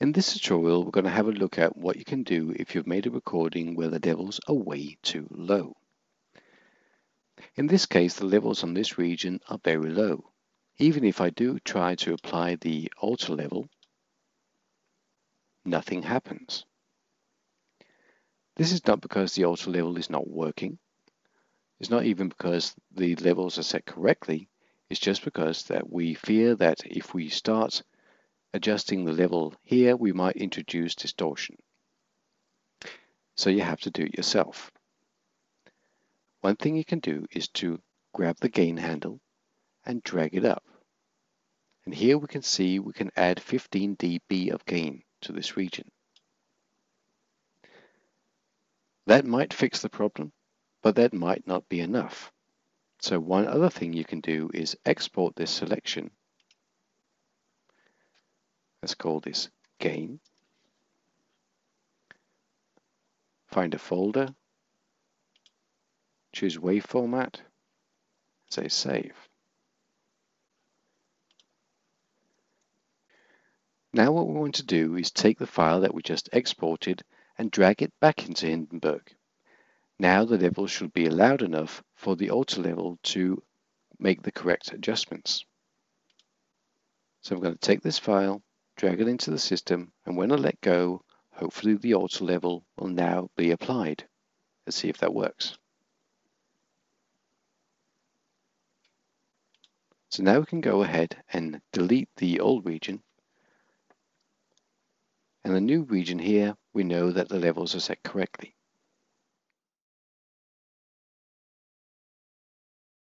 In this tutorial, we're going to have a look at what you can do if you've made a recording where the levels are way too low. In this case, the levels on this region are very low. Even if I do try to apply the auto level, nothing happens. This is not because the auto level is not working. It's not even because the levels are set correctly. It's just because that we fear that if we start adjusting the level here, we might introduce distortion. So you have to do it yourself. One thing you can do is to grab the gain handle and drag it up. And here we can see we can add 15 dB of gain to this region. That might fix the problem, but that might not be enough. So one other thing you can do is export this selection Let's call this gain. Find a folder, choose wave format, say save. Now what we want to do is take the file that we just exported and drag it back into Hindenburg. Now the level should be loud enough for the auto level to make the correct adjustments. So I'm going to take this file, drag it into the system, and when I let go, hopefully the auto level will now be applied. Let's see if that works. So now we can go ahead and delete the old region. And the new region here, we know that the levels are set correctly.